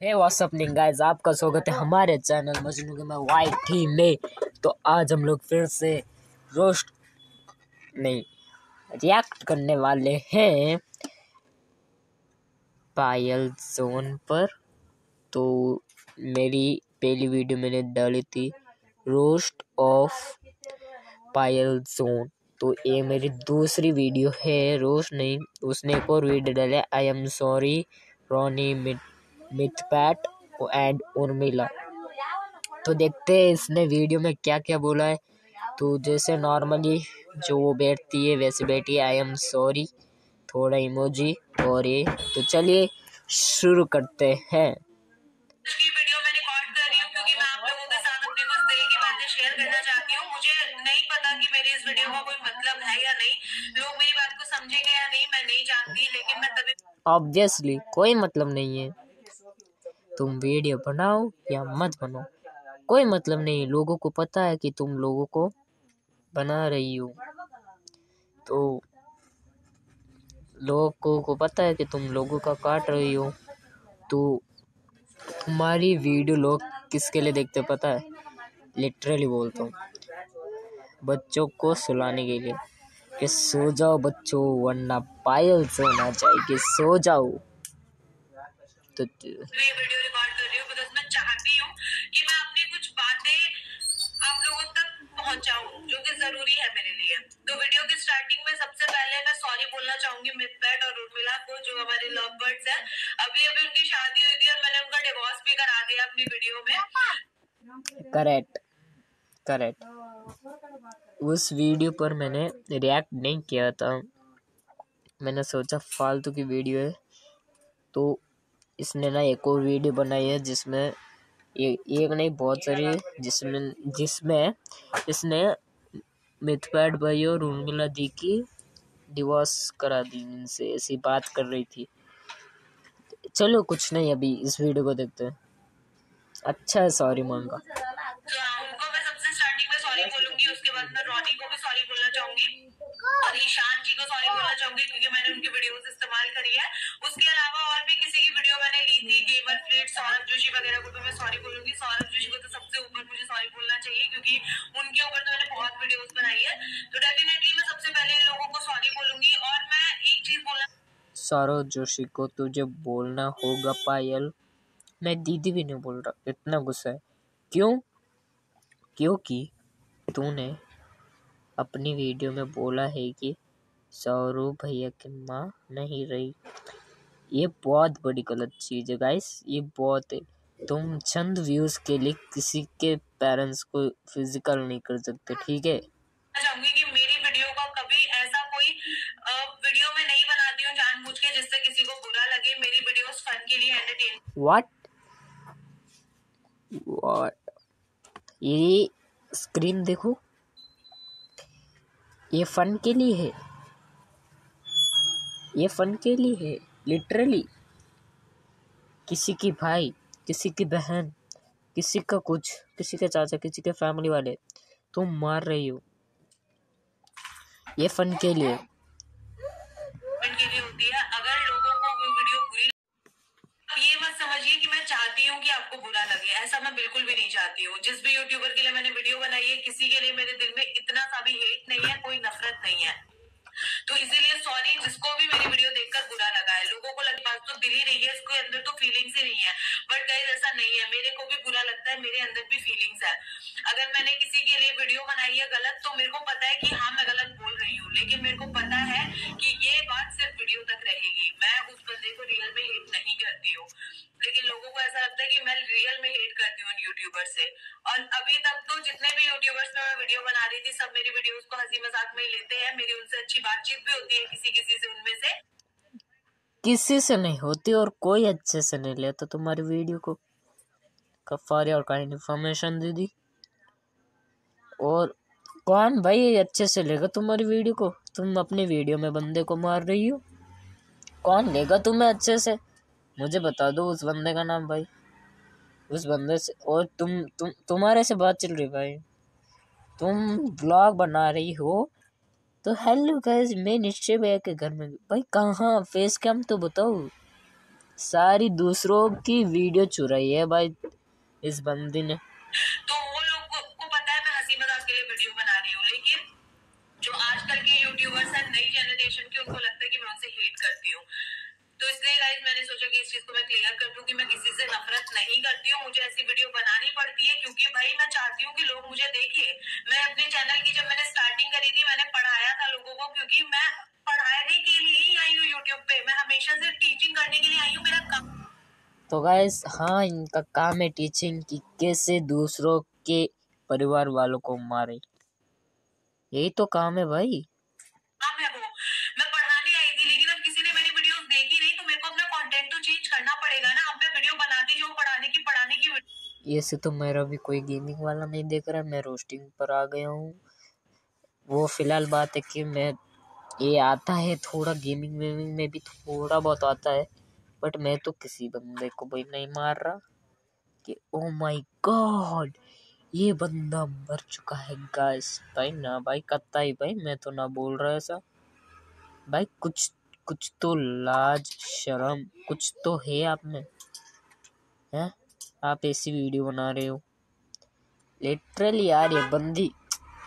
हे WhatsApp guys आपका स्वागत है हमारे चैनल मजनू के मैं वाई टी में। तो आज हम लोग फिर से रोस्ट नहीं रिएक्ट करने वाले हैं पायल जोन पर। तो मेरी पहली वीडियो मैंने डाली थी रोस्ट ऑफ़ पायल जोन तो ये मेरी दूसरी वीडियो है रोस्ट नहीं, उसने एक और वीडियो डाले आई एम सॉरी रोनी मिट मिथपैट एंड उर्मिला। तो देखते हैं इसने वीडियो में क्या क्या बोला है। तो जैसे नॉर्मली जो वो बैठती है वैसे बैठी आई एम सॉरी थोड़ा इमोजी और ये। तो चलिए शुरू करते हैं। कोई मतलब ऑब्वियसली कोई मतलब नहीं है। तुम वीडियो बनाओ या मत बनाओ कोई मतलब नहीं, लोगों को पता है कि तुम लोगों को बना रही हो। तो लोगों को पता है कि तुम लोगों का काट रही हो। तो तुम्हारी वीडियो लोग किसके लिए देखते पता है? लिटरली बोलता हूँ। बच्चों को सुलाने के लिए। कि सो जाओ बच्चों, वरना पायल सोना चाहिए सो जाओ। तो वीडियो रिकॉर्ड कर रही हूँ बिकॉज़ मैं चाहती हूँ कि मैं अपनी कुछ बातें आप लोगों तक पहुंचाऊं जो कि ज़रूरी है मेरे लिए। तो वीडियो की स्टार्टिंग में सबसे पहले मैं सॉरी बोलना चाहूँगी मिथपैट और उर्मिला को जो हमारे लव बर्ड्स हैं। अभी अभी उनकी शादी हुई थी और मैंने उनका डिवोर्स भी करा दिया अपनी वीडियो में। करेक्ट करेक्ट उस वीडियो पर मैंने रिएक्ट नहीं किया था। मैंने सोचा फालतू की वीडियो है तो इसने ना एक और वीडियो बनाई है जिसमें एक नहीं, बहुत सारी जिसमें जिसमें इसने मिथपैट भाई और उर्मिला दी की डिवोर्स करा दी, इनसे ऐसी बात कर रही थी। चलो कुछ नहीं, अभी इस वीडियो को देखते हैं। अच्छा है सॉरी मांगा तो उनको मैं सबसे स्टार्टिंग में सॉरी बोलूँगी उसके बाद मैं रोनी को भी सॉरी बोलना चाहूँगी और ईशान जी को सॉरी बोलना चाहूँगी क्योंकि मैंने उनकी वीडियोस इस्तेमाल करी है। उसके अलावा और भी किसी की वीडियो मैंने ली थी गेमर फ्लीट सौरभ जोशी वगैरह को भी मैं सॉरी बोलूँगी। सौरभ जोशी को तो सबसे ऊपर मुझे सॉरी बोलना चाहिए क्योंकि उनके ऊपर तो मैंने बहुत वीडियोस बनाई है। तो डेफिनेटली मैं सबसे पहले इन लोगों को सॉरी बोलूँगी और मैं एक चीज़ बोलना सौरभ जोशी को तुझे बोलना होगा पायल। मैं दीदी भी नहीं बोल रहा, इतना गुस्सा है। क्यों? क्योंकि तूने अपनी वीडियो में बोला है कि सौरभ भैया की माँ नहीं रही। ये बहुत बड़ी गलत चीज़ है गाइस ये बहुत है। तुम चंद व्यूज़ के लिए किसी के पेरेंट्स को फ़िज़िकल नहीं कर सकते ठीक है? चाहूँगी कि मेरी वीडियो का कभी ऐसा कोई वीडियो में नहीं बनाती हूँ जानबूझ के जिससे किसी को बुरा लगे। मेरी वीडियोस फन के लिए एंटरटेन व्हाट व्हाट ये स्क्रीन देखो। ये फन के लिए है। ये फन के लिए है। लिटरली किसी की भाई, किसी की बहन, किसी का कुछ, किसी के चाचा, किसी के फैमिली वाले, तुम मार रही हो। ये फन के लिए। फन के लिए होती है। अगर लोगों को वो वीडियो बुरी आप ये मत समझिए कि मैं चाहती हूँ कि आपको बुरा लगे, ऐसा मैं बिल्कुल भी नहीं चाहती हूँ। जिस भी यूट्यूबर के लिए मैंने वीडियो बनाई है, किसी के लिए मेरे दिल में इतना सा भी हेट नहीं है, कोई नफरत नहीं है। तो इसीलिए सॉरी जिसको भी मेरी वीडियो देखकर बुरा लगा है, लोगों को लग, बात तो दिल ही नहीं है, इसके अंदर तो फीलिंग्स ही नहीं है। बट गाइज़ ऐसा नहीं है, मेरे को भी बुरा लगता है, मेरे अंदर भी फीलिंग्स है। अगर मैंने किसी के लिए वीडियो बनाई है गलत तो मेरे को पता है कि हाँ मैं गलत बोल रही हूँ। लेकिन मेरे को पता है कि ये बात सिर्फ़ वीडियो तक रहेगी। मैं उस बंदे को रियल में हेट नहीं करती हूँ। लेकिन लोगों को ऐसा लगता है कि मैं रियल में हेट करती हूँ यूट्यूबर से। और अभी तक तो जितने भी यूट्यूबर्स में मैं वीडियो बना रही थी, सब मेरी वीडियोस को हँसी मज़ाक में ही लेते हैं। मेरी उनसे अच्छी बातचीत भी होती है किसी किसी से, उनमें से। किसी से नहीं होती और कोई अच्छे से नहीं लेता। तुम्हारी वीडियो को कफारे और काइंड इन्फॉर्मेशन दे दी। और कौन भाई अच्छे से लेगा तुम्हारी वीडियो को? तुम अपनी वीडियो में बंदे को मार रही हो। कौन लेगा तुम्हें अच्छे से? मुझे बता दो उस बंदे का नाम भाई। उस बंदे से, और तुम तुम, तुम्हारे से बात चल रही भाई। तुम ब्लॉग बना रही हो तो हेलो गाइस मैं निश्चय भैया के घर में भाई कहाँ? फेस कैम तो बताओ। सारी दूसरों की वीडियो चुराई है भाई, इस बंदी ने। तो जो आजकल के यूट्यूबर्स हैं, नई जनरेशन के, उनको लगता है कि मैं उनसे हेट करती हूँ। गाइस मैंने सोचा कि इस चीज़ को मैं क्लियर कर दूँ कि मैं किसी से नफरत नहीं करती हूँ, मुझे ऐसी वीडियो बनानी पड़ती है, क्योंकि भाई मैं चाहती हूँ कि लोग मुझे देखें मैं अपने चैनल की जब मैंने स्टार्टिंग करी थी, मैंने पढ़ाया था लोगों को, क्योंकि मैं पढ़ाने के लिए ही आई हूँ यूट्यूब पे। मैं हमेशा से टीचिंग करने के लिए आई हूँ, मेरा काम तो गाइस हाँ इनका काम है टीचिंग की कैसे दूसरों के परिवार वालों को मारे। यही तो काम है भाई काम है वो मैं पढ़ाने आई थी लेकिन अब किसी ने मेरी वीडियोस देखी नहीं तो मेरे को अपना कंटेंट तो चेंज करना पड़ेगा ना अब मैं वीडियो बनाती जो पढ़ाने की पढ़ाने की ये से तो मेरा भी कोई गेमिंग वाला नहीं देख रहा, मैं रोस्टिंग पर आ गया हूँ। वो फ़िलहाल बात है कि मैं, ये आता है थोड़ा गेमिंग वेमिंग में भी थोड़ा बहुत आता है बट मैं तो किसी बंदे को भाई नहीं मार रहा कि ओ माय गॉड ये बंदा मर चुका है। गाइस भाई ना भाई, कत्ता ही भाई, मैं तो ना बोल रहा ऐसा। भाई कुछ कुछ तो लाज, शर्म, कुछ तो है आप में, हैं? आप ऐसी वीडियो बना रहे हो? लिटरली यार ये बंदी।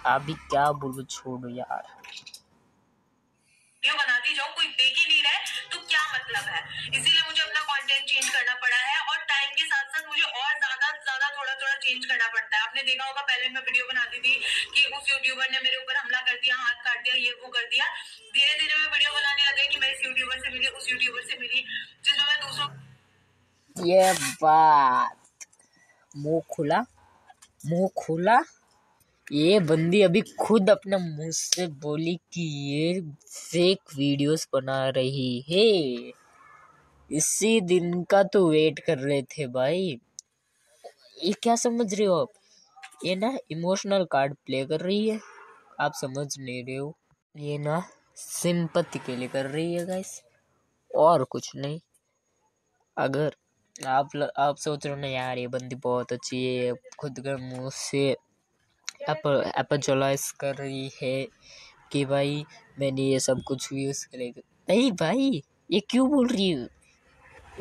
अभी क्या बोलूँ छोड़ो यार। बनाती जाऊँ कोई देख ही नहीं रहा है तो क्या मतलब है? इसीलिए मुझे अपना कंटेंट चेंज करना पड़ा है और टाइम के साथ साथ मुझे और ज़्यादा ज़्यादा थोड़ा थोड़ा चेंज करना पड़ता है। आपने देखा होगा पहले मैं वीडियो बनाती थी कि उस यूट्यूबर ने मेरे ऊपर हमला कर दिया हाथ काट दिया ये वो कर दिया। धीरे धीरे मैं वीडियो बनाने लग गई कि मैं इस यूट्यूबर से मिली उस यूट्यूबर से मिली जिसमें मैं दूसरों ये बात। मुँह खुला मुँह खुला। ये बंदी अभी खुद अपने मुँह से बोली कि ये फेक वीडियोस बना रही है। इसी दिन का तो वेट कर रहे थे भाई। ये क्या समझ रहे हो आप? ये ना इमोशनल कार्ड प्ले कर रही है। आप समझ नहीं रहे हो। ये ना सिंपत्ति के लिए कर रही है गाइस और कुछ नहीं। अगर आप ल, आप सोच रहे हो ना यार ये बंदी बहुत अच्छी है खुद के मुँह से अपोलोजाइज कर रही है कि भाई मैंने ये सब कुछ भी यूज़ करेगा नहीं भाई ये क्यों बोल रही है?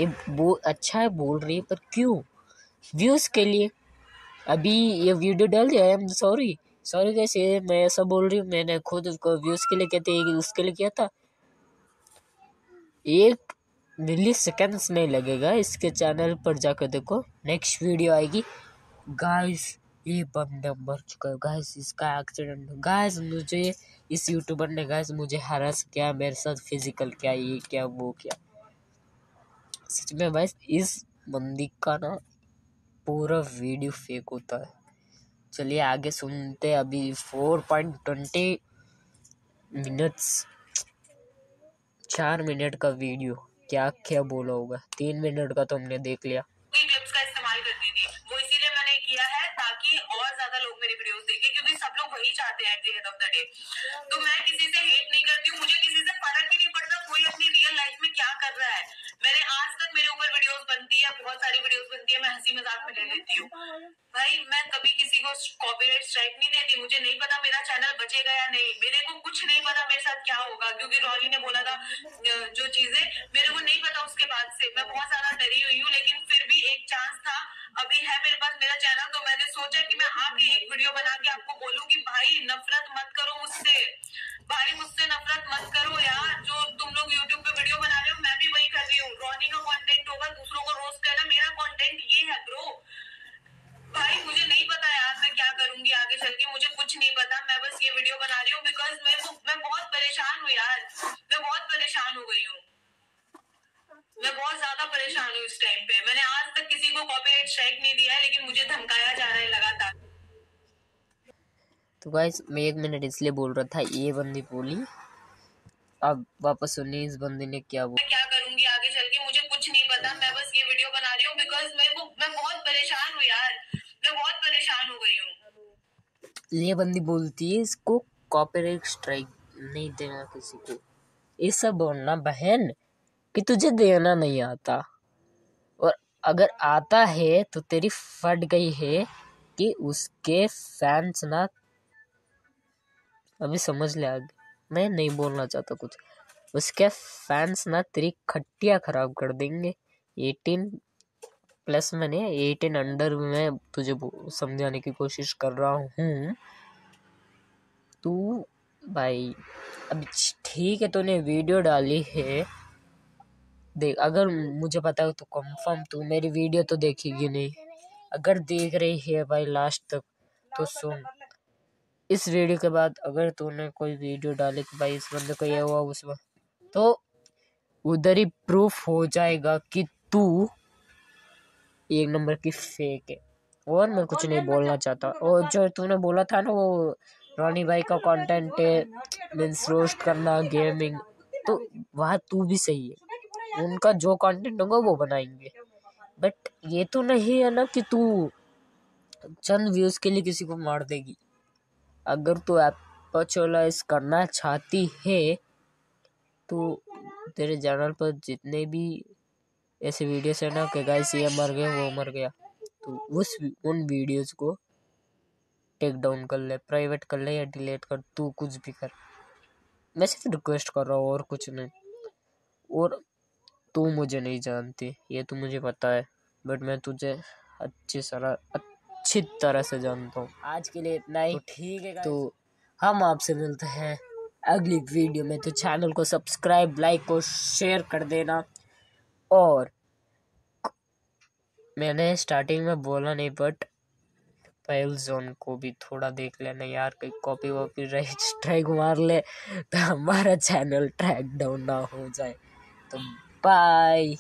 ये वो अच्छा है बोल रही है पर क्यों? व्यूज़ के लिए। अभी ये वीडियो डाल दिया आई एम सॉरी सॉरी कैसे? मैं ऐसा बोल रही हूँ मैंने खुद उसको व्यूज़ के लिए कहते उसके लिए किया था। एक मिली सेकेंड्स नहीं लगेगा, इसके चैनल पर जाकर देखो। नेक्स्ट वीडियो आएगी। गाइस ये बंदा मर चुका है। गाइस इसका एक्सीडेंट गाइस मुझे इस यूट्यूबर ने गाइस मुझे हरास किया, मेरे साथ फ़िज़िकल क्या, ये क्या, वो क्या। सच में भाई, इस बंदी का ना पूरा वीडियो फेक होता है। चलिए, आगे सुनते अभी फोर पॉइंट ट्वेंटी मिनट्स चार मिनट का वीडियो क्या क्या बोला होगा? तीन मिनट का तो हमने देख लिया क्लिप्स का इस्तेमाल करती थी वो इसीलिए मैंने किया है ताकि और ज़्यादा लोग मेरी वीडियोस देखें क्योंकि सब लोग वही चाहते हैं at the end of the day तो मैं किसी से हेट नहीं करती हूँ मुझे किसी से फ़र्क ही नहीं पड़ता कोई अपनी रियल लाइफ में क्या कर रहा है? मैंने आज तक मेरे ऊपर वीडियोस बनती है, बहुत सारी वीडियोस बनती है, मैं हँसी मज़ाक में ले लेती हूँ। भाई, मैं कभी किसी को कॉपीराइट स्ट्राइक नहीं देती, मुझे नहीं पता मेरा चैनल बचेगा या नहीं। मेरे को कुछ नहीं पता मेरे साथ क्या होगा, क्योंकि रॉली ने बोला था जो चीज़ें, मेरे को नहीं पता उसके बाद से। मैं बहुत ज़्यादा डरी हुई हूँ, लेकिन फिर भी एक चांस था, अभी है मेरे पास मेरा चैनल तो मैंने सोचा कि मैं आके एक वीडियो बना के आपको बोलूँ कि भाई, नफरत मत करो मुझसे। भाई, मुझसे नफरत मत करो यार, जो तुम लोग यूट्यूब पे हूँ का कंटेंट होगा दूसरों को रोस्ट करना मेरा कंटेंट ये है ब्रो भाई मुझे नहीं पता यार मैं क्या करूँगी आगे चल के मुझे कुछ नहीं पता मैं बस ये वीडियो बना रही हूँ बिकॉज़ मैं मैं बहुत परेशान हूँ यार। मैं बहुत परेशान हो गई हूँ। मैं बहुत ज़्यादा परेशान हूँ इस टाइम पे। मैंने आज तक किसी को कॉपीराइट स्ट्राइक नहीं दिया है लेकिन मुझे धमकाया जा रहा है लगातार। तो गाइस मैं एक मिनट इसलिए बोल रहा था ये बंदी बोली अब वापस सुनिए इस बंदी ने क्या बोला। क्या करूँगी आगे चल के मुझे कुछ नहीं पता मैं बस ये वीडियो बना रही हूँ बिकॉज़ मैं वो मैं बहुत परेशान हूँ यार मैं बहुत परेशान हो गई हूँ। ये बंदी बोलती है, इसको कॉपीराइट स्ट्राइक नहीं देना किसी को। ऐसा बोलना, बहन, कि तुझे देना नहीं आता। और अगर आता है तो तेरी फट गई है कि उसके फैंस ना अभी समझ ले आगे। मैं नहीं बोलना चाहता कुछ। उसके फैंस ना तेरी खट्टिया खराब कर देंगे। एटीन प्लस मैंने एटीन अंडर में तुझे समझाने की कोशिश कर रहा हूँ। तू, भाई, अब ठीक है तूने वीडियो डाली है। देख, अगर मुझे पता है तो कंफर्म तू मेरी वीडियो तो देखेगी नहीं। अगर देख रही है भाई लास्ट तक तो सुन। इस वीडियो के बाद अगर तूने कोई वीडियो डाली कि भाई इस बंदे को ये हुआ, उस तो उधर ही प्रूफ हो जाएगा कि तू एक नंबर की फेक है। और मैं कुछ नहीं बोलना चाहता। और जो तूने बोला था ना वो रानी भाई का कंटेंट है मीन्स रोस्ट करना गेमिंग तो वहाँ तू भी सही है। उनका जो कंटेंट होगा वो बनाएँगे। बट ये तो नहीं है ना कि तू चंद व्यूज़ के लिए किसी को मार देगी। अगर तू एपोचोलाइज करना चाहती है तो तेरे चैनल पर जितने भी ऐसे वीडियोस है ना कि गाइस ये मर गया वो मर गया। तो उस उन वीडियोस को टेक डाउन कर ले प्राइवेट कर ले या डिलीट कर तू कुछ भी कर। मैं सिर्फ़ रिक्वेस्ट कर रहा हूँ और कुछ नहीं। और तू मुझे नहीं जानती ये तो मुझे पता है बट मैं तुझे अच्छी तरह अच्छी तरह से जानता हूँ। आज के लिए इतना ही। तो ठीक है तो हम आपसे मिलते हैं अगली वीडियो में। तो चैनल को सब्सक्राइब लाइक और शेयर कर देना। और मैंने स्टार्टिंग में बोला नहीं बट फ़ाइल जोन को भी थोड़ा देख लेना यार कहीं कॉपी वॉपी रही स्ट्राइक मार ले तो हमारा चैनल ट्रैक डाउन ना हो जाए। तो बाय